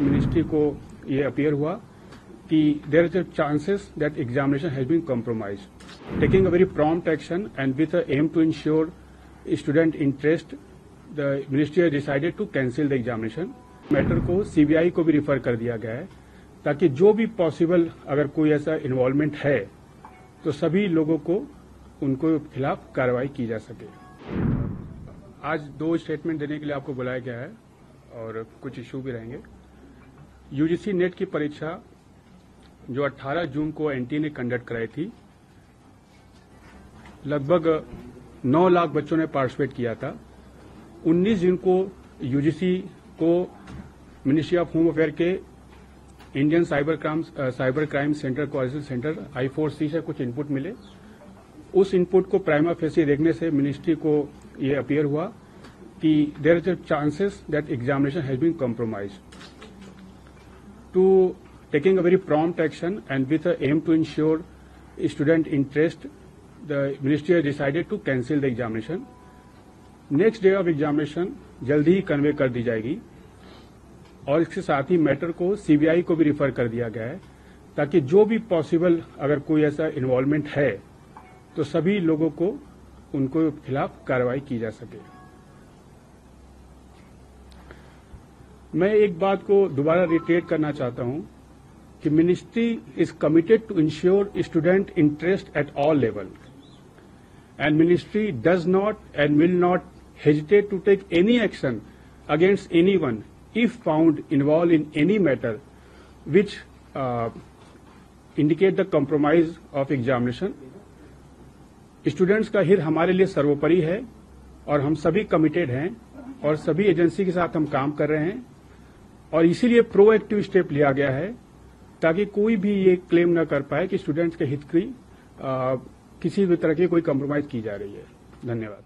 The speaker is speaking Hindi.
मिनिस्ट्री को ये अपियर हुआ कि there is a chances that examination has been compromise taking a very prompt action and with a aim to ensure student interest the ministry has decided to cancel the examination matter को सीबीआई को भी रिफर कर दिया गया है, ताकि जो भी पॉसिबल अगर कोई ऐसा इन्वॉल्वमेंट है तो सभी लोगों को उनको खिलाफ कार्रवाई की जा सके। आज दो स्टेटमेंट देने के लिए आपको बुलाया गया है और कुछ इशू भी रहेंगे। यूजीसी नेट की परीक्षा जो 18 जून को एनटी ने कंडक्ट कराई थी, लगभग 9 लाख बच्चों ने पार्टिसिपेट किया था। 19 जून को यूजीसी को मिनिस्ट्री ऑफ़ होम अफेयर के Indian cyber crime cyber crime centre coordination centre I four C से कुछ इनपुट मिले। उस इनपुट को प्राइमा फेसी देखने से मिनिस्ट्री को ये अपियर हुआ कि there is a chances that examination has been compromise to taking a very prompt action and with a aim to ensure student interest the ministry has decided to cancel the examination next day of examination जल्दी ही कन्वे कर दी जाएगी। और इसके साथ ही मैटर को सीबीआई को भी रिफर कर दिया गया है, ताकि जो भी पॉसिबल अगर कोई ऐसा इन्वॉल्वमेंट है तो सभी लोगों को उनको खिलाफ कार्रवाई की जा सके। मैं एक बात को दोबारा रिटेट करना चाहता हूँ कि ministry is committed to ensure student interest at all level and ministry does not and will not hesitate to take any action against any one found involved in any matter which uh, indicate the compromise of examination. Students का हित हमारे लिए सर्वोपरि है और हम सभी कमिटेड हैं और सभी एजेंसी के साथ हम काम कर रहे हैं। और इसीलिए प्रोएक्टिव स्टेप लिया गया है, ताकि कोई भी ये क्लेम न कर पाए कि स्टूडेंट्स के हित की किसी भी तरह की कोई कम्प्रोमाइज की जा रही है। धन्यवाद।